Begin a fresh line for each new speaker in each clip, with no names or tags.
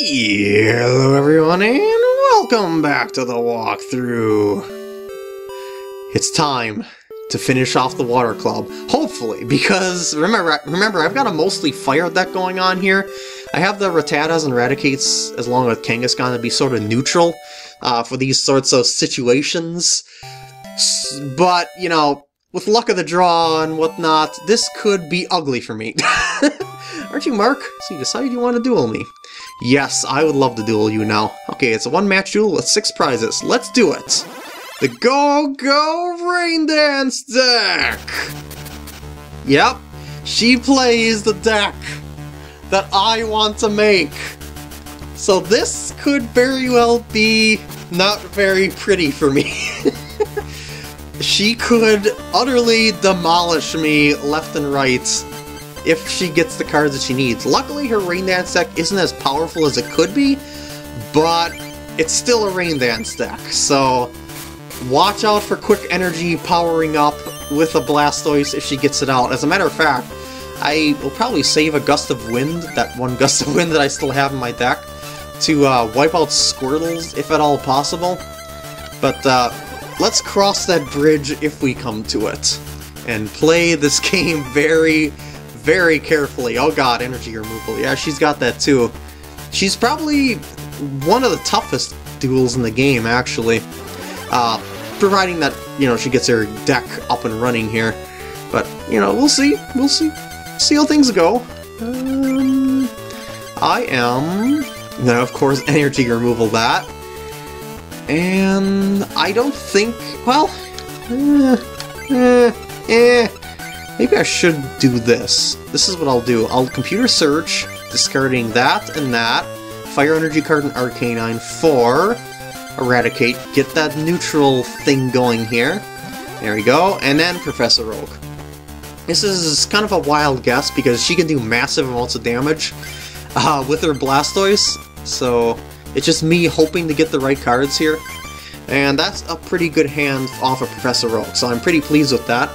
Hello everyone and welcome back to the walkthrough. It's time to finish off the Water Club, hopefully, because remember, remember I've got a mostly fire deck going on here. I have the Rattatas and Raticates as long as Kangaskhan to be sort of neutral uh, for these sorts of situations. But, you know, with luck of the draw and whatnot, this could be ugly for me. Aren't you, Mark? So you decided you want to duel me. Yes, I would love to duel you now. Okay, it's a one-match duel with six prizes. Let's do it! The Go Go Rain Dance deck! Yep, she plays the deck that I want to make. So this could very well be not very pretty for me. she could utterly demolish me left and right if she gets the cards that she needs. Luckily, her Rain Dance deck isn't as powerful as it could be, but it's still a Rain Dance deck, so watch out for quick energy powering up with a Blastoise if she gets it out. As a matter of fact, I will probably save a Gust of Wind, that one Gust of Wind that I still have in my deck, to uh, wipe out Squirtles if at all possible. But uh, let's cross that bridge if we come to it, and play this game very, very carefully. Oh god, energy removal. Yeah, she's got that too. She's probably one of the toughest duels in the game, actually. Uh, providing that, you know, she gets her deck up and running here. But, you know, we'll see. We'll see. See how things go. Um, I am... Now, of course, energy removal that. And I don't think... Well... Eh, eh, eh. Maybe I should do this. This is what I'll do. I'll computer search, discarding that and that. Fire Energy card and Arcanine for a Raticate. Get that neutral thing going here. There we go. And then Professor Oak. This is kind of a wild guess because she can do massive amounts of damage uh, with her Blastoise. So it's just me hoping to get the right cards here. And that's a pretty good hand off of Professor Oak, so I'm pretty pleased with that.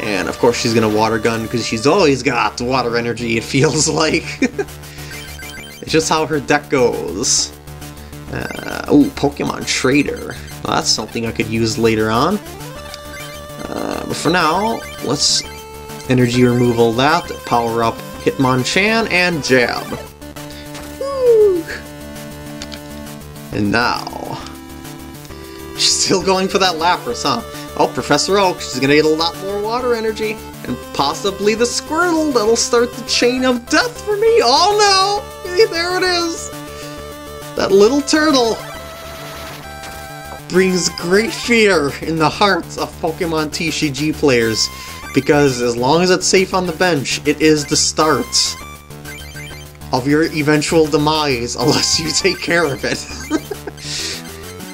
And of course she's gonna water gun because she's always got water energy, it feels like. it's just how her deck goes. Uh, oh, Pokemon Trader. Well, that's something I could use later on. Uh, but for now, let's energy removal that, power up Hitmonchan, and Jab. And now... She's still going for that Lapras, huh? Oh, Professor Oak, she's gonna get a lot more water energy. And possibly the Squirtle that'll start the chain of death for me. Oh no! There it is! That little turtle brings great fear in the hearts of Pokemon TCG players. Because as long as it's safe on the bench, it is the start of your eventual demise, unless you take care of it.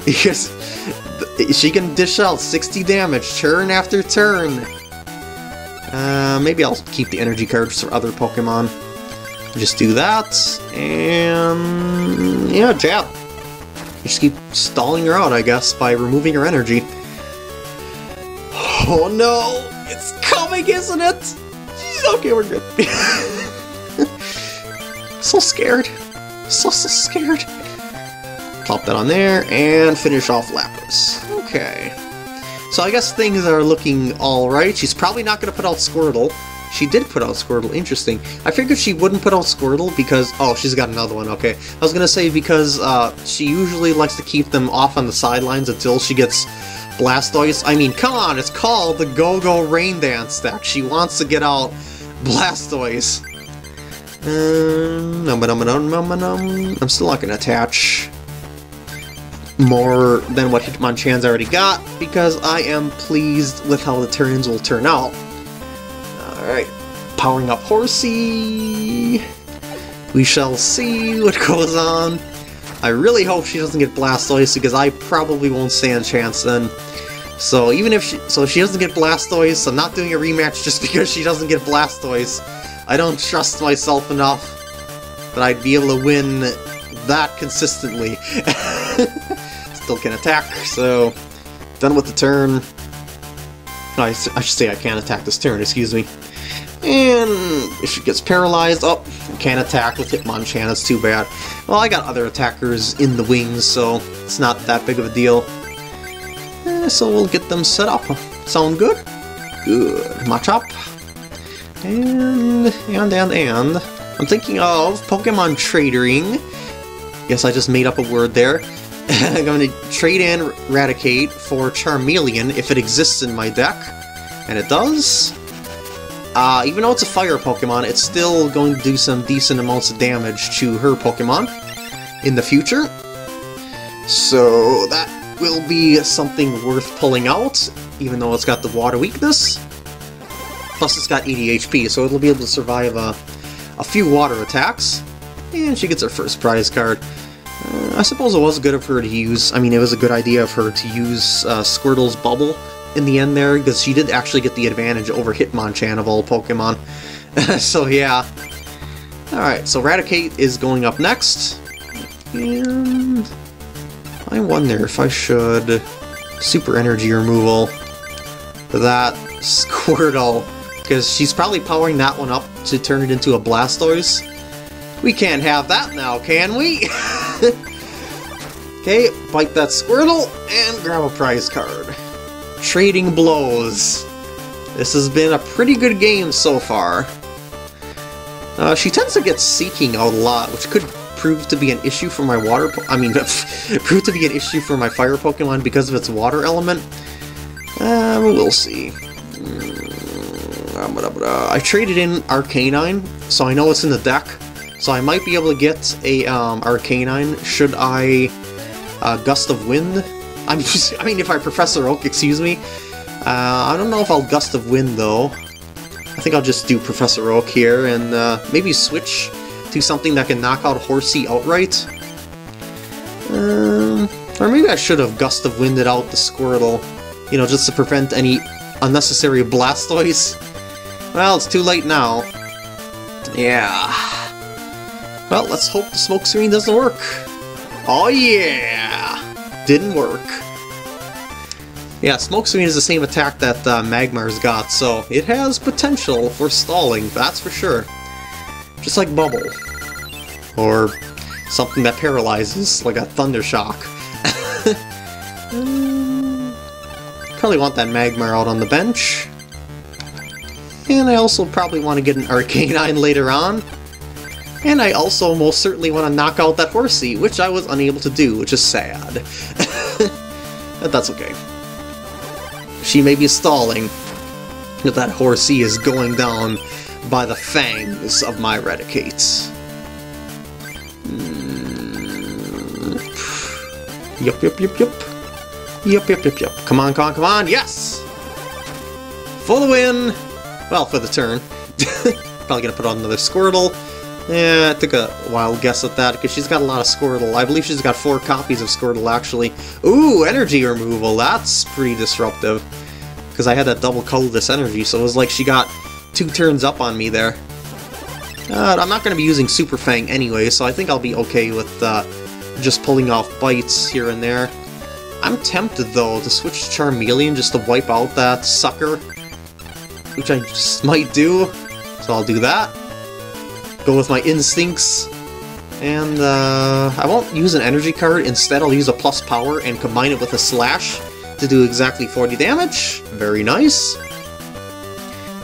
because she can dish out 60 damage turn after turn. Uh, maybe I'll keep the energy cards for other Pokemon. Just do that, and yeah, jab. Just keep stalling her out, I guess, by removing her energy. Oh no! It's coming, isn't it? Okay, we're good. so scared. So, so scared. Plop that on there, and finish off Lapras. Okay. So I guess things are looking alright. She's probably not going to put out Squirtle. She did put out Squirtle, interesting. I figured she wouldn't put out Squirtle because... Oh, she's got another one, okay. I was gonna say because uh, she usually likes to keep them off on the sidelines until she gets Blastoise. I mean, come on, it's called the Go-Go Rain Dance deck. She wants to get out Blastoise. Um, num num num num num num. I'm still not gonna attach more than what Hitmonchan's already got, because I am pleased with how the turns will turn out. Alright, powering up Horsea. We shall see what goes on. I really hope she doesn't get Blastoise, because I probably won't stand a chance then. So even if she, so she doesn't get Blastoise, I'm not doing a rematch just because she doesn't get Blastoise. I don't trust myself enough that I'd be able to win that consistently. Still can attack, so done with the turn. I, I should say I can't attack this turn, excuse me. And if she gets paralyzed, oh, can't attack with Hitmonchan, that's too bad. Well, I got other attackers in the wings, so it's not that big of a deal. Eh, so we'll get them set up. Sound good? Good. Machop. And, and, and, and. I'm thinking of Pokemon Tradering. Yes, I just made up a word there. I'm going to trade in Raticate for Charmeleon if it exists in my deck. And it does. Uh, even though it's a fire Pokemon, it's still going to do some decent amounts of damage to her Pokemon in the future. So that will be something worth pulling out, even though it's got the water weakness. Plus it's got 80 HP, so it'll be able to survive a, a few water attacks. And she gets her first prize card. Uh, I suppose it was good of her to use, I mean it was a good idea of her to use uh, Squirtle's Bubble in the end there, because she did actually get the advantage over Hitmonchan of all Pokemon. so yeah. Alright, so Raticate is going up next. And... I wonder if I should... Super Energy Removal that Squirtle, because she's probably powering that one up to turn it into a Blastoise. We can't have that now, can we? okay, bite that Squirtle, and grab a prize card. Trading Blows. This has been a pretty good game so far. Uh, she tends to get Seaking a lot, which could prove to be an issue for my water I mean, prove to be an issue for my fire Pokemon because of its water element. Uh, we'll see. Mm, I traded in Arcanine, so I know it's in the deck. So I might be able to get a um, Arcanine should I uh, Gust of Wind I'm just, I mean, if I Professor Oak, excuse me. Uh, I don't know if I'll Gust of Wind, though. I think I'll just do Professor Oak here, and uh, maybe switch to something that can knock out Horsea outright. Um, or maybe I should have Gust of Winded out the Squirtle, you know, just to prevent any unnecessary Blastoise. Well, it's too late now. Yeah. Well, let's hope the smoke screen doesn't work. Oh yeah! didn't work. Yeah, Smoke Screen is the same attack that uh, Magmar's got, so it has potential for stalling, that's for sure. Just like Bubble. Or something that paralyzes, like a Thunder Shock. probably want that Magmar out on the bench. And I also probably want to get an Arcanine later on. And I also most certainly want to knock out that Horsea, which I was unable to do, which is sad. but that's okay. She may be stalling, but that Horsea is going down by the fangs of my Raticates. Mm. Yup, yup, yup, yup. Yup, yup, yup, yup. Come on, come on, come on, yes! For the win! Well, for the turn. Probably gonna put on another Squirtle. Yeah, I took a wild guess at that, because she's got a lot of Squirtle. I believe she's got four copies of Squirtle, actually. Ooh, energy removal, that's pretty disruptive. Because I had that double colorless energy, so it was like she got two turns up on me there. Uh, I'm not going to be using Super Fang anyway, so I think I'll be okay with uh, just pulling off bites here and there. I'm tempted, though, to switch to Charmeleon just to wipe out that sucker, which I just might do, so I'll do that go with my instincts. And uh, I won't use an energy card, instead I'll use a plus power and combine it with a slash to do exactly 40 damage. Very nice.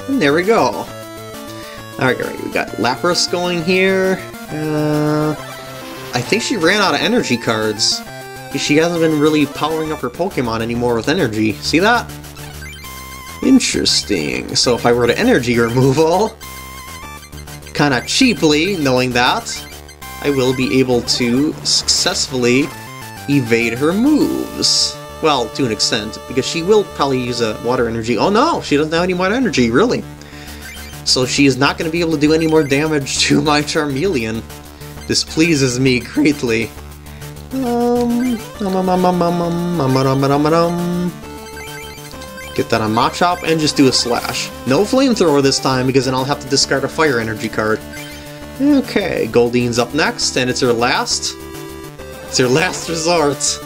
And there we go. Alright, right, we got Lapras going here. Uh, I think she ran out of energy cards. She hasn't been really powering up her Pokemon anymore with energy. See that? Interesting. So if I were to energy removal, kinda cheaply, knowing that, I will be able to successfully evade her moves. Well, to an extent, because she will probably use a water energy. Oh no, she doesn't have any water energy, really. So she is not going to be able to do any more damage to my Charmeleon. This pleases me greatly. Um, um, um, um, um, um, um, um, um, um, um. Get that on Machop and just do a slash. No flamethrower this time because then I'll have to discard a fire energy card. Okay, Goldeen's up next, and it's her last. It's her last resort.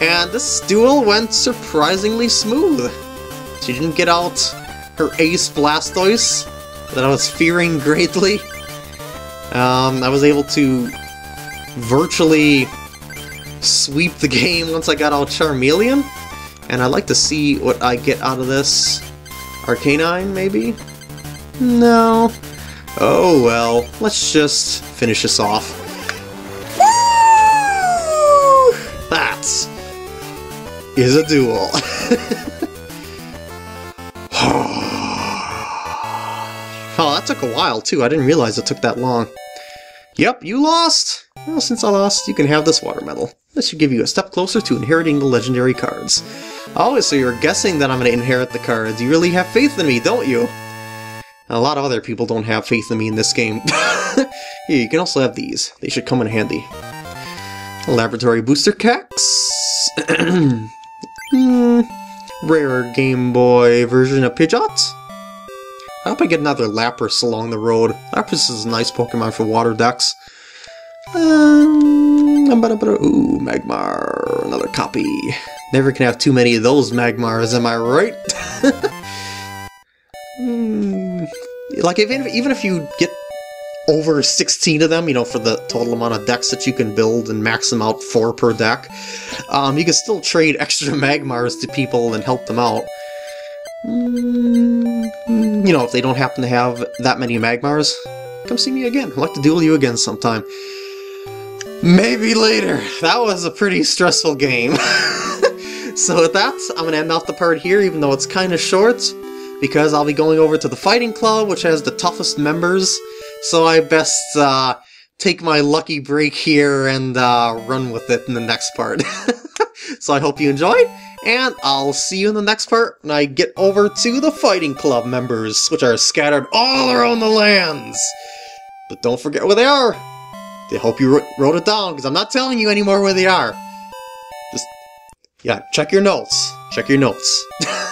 And this duel went surprisingly smooth. She didn't get out her ace Blastoise, that I was fearing greatly. Um, I was able to virtually sweep the game once I got out Charmeleon, and I'd like to see what I get out of this. Arcanine, maybe? No. Oh well, let's just finish this off. That is a duel. oh, that took a while too. I didn't realize it took that long. Yep, you lost! Well, since I lost, you can have this water medal. This should give you a step closer to inheriting the legendary cards. Oh, so you're guessing that I'm going to inherit the cards. You really have faith in me, don't you? A lot of other people don't have faith in me in this game. Here, you can also have these. They should come in handy. Laboratory Booster Cax. hmm, rare Game Boy version of Pidgeot. I hope I get another Lapras along the road. Lapras is a nice Pokemon for water decks. Um, ooh, Magmar, another copy. Never can have too many of those Magmars, am I right? Hmm, like, even, even if you get over 16 of them, you know, for the total amount of decks that you can build and max them out 4 per deck, um, you can still trade extra Magmars to people and help them out. Mm, you know, if they don't happen to have that many Magmars, come see me again. I'd like to duel you again sometime. Maybe later. That was a pretty stressful game. so with that, I'm going to end off the part here, even though it's kind of short, because I'll be going over to the Fighting Club, which has the toughest members, so I best uh, take my lucky break here and uh, run with it in the next part. so I hope you enjoyed, and I'll see you in the next part when I get over to the Fighting Club members, which are scattered all around the lands. But don't forget where they are. I hope you wrote it down, because I'm not telling you anymore where they are. Just, yeah, check your notes. Check your notes.